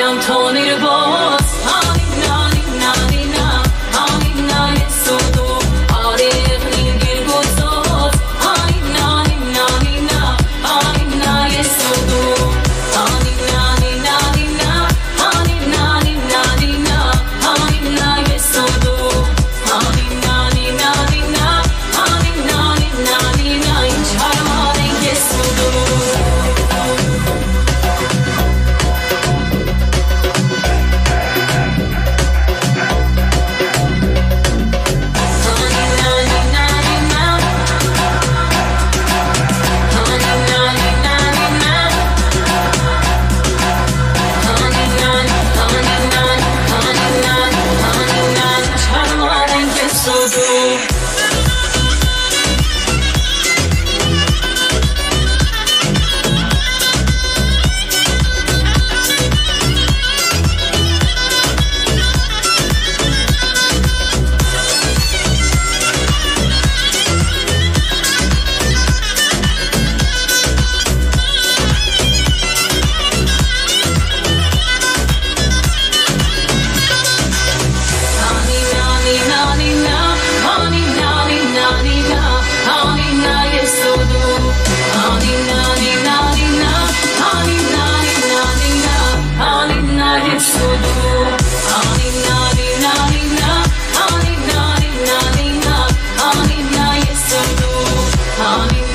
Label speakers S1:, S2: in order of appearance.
S1: down tornado boy. Honey,